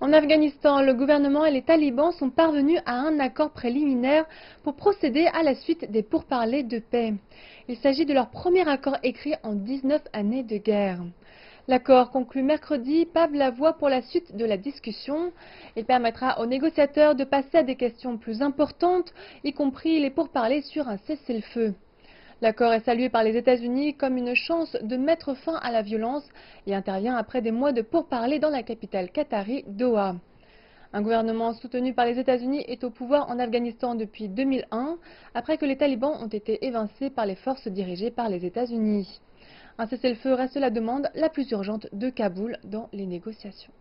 En Afghanistan, le gouvernement et les talibans sont parvenus à un accord préliminaire pour procéder à la suite des pourparlers de paix. Il s'agit de leur premier accord écrit en 19 années de guerre. L'accord conclu mercredi pave la voie pour la suite de la discussion. Il permettra aux négociateurs de passer à des questions plus importantes, y compris les pourparlers sur un cessez-le-feu. L'accord est salué par les États-Unis comme une chance de mettre fin à la violence et intervient après des mois de pourparlers dans la capitale qatari, Doha. Un gouvernement soutenu par les États-Unis est au pouvoir en Afghanistan depuis 2001, après que les talibans ont été évincés par les forces dirigées par les États-Unis. Un cessez-le-feu reste la demande la plus urgente de Kaboul dans les négociations.